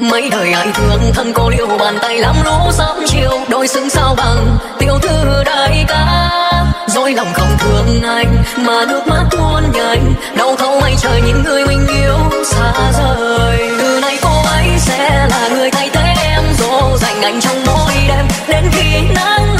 mấy đời ai thương thân cô liêu bàn tay lắm lũ sớm chiều, đôi xứng sao bằng tiểu thư đại ca. Dối lòng không thương anh, mà nước mắt tuôn nhanh, đau thấu mây trời nhìn người mình yêu xa rời. Từ nay cô ấy sẽ là người thay thế em, dỗ dành anh trong mỗi đêm, đến khi nắng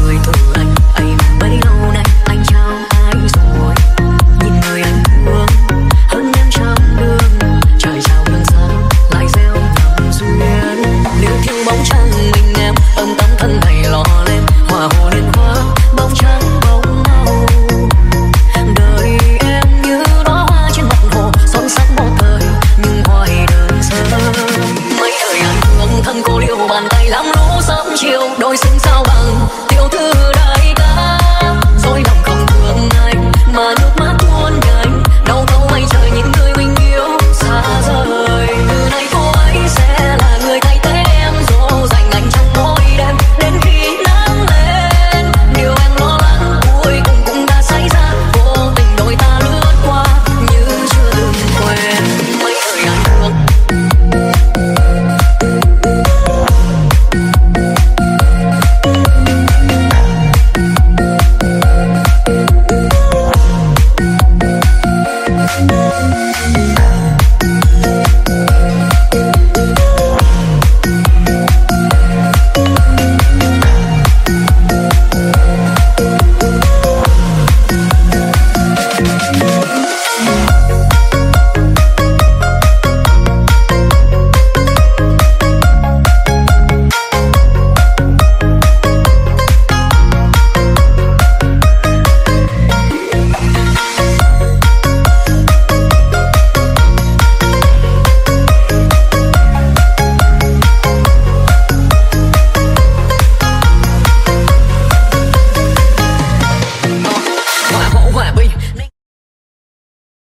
chiều đôi xinh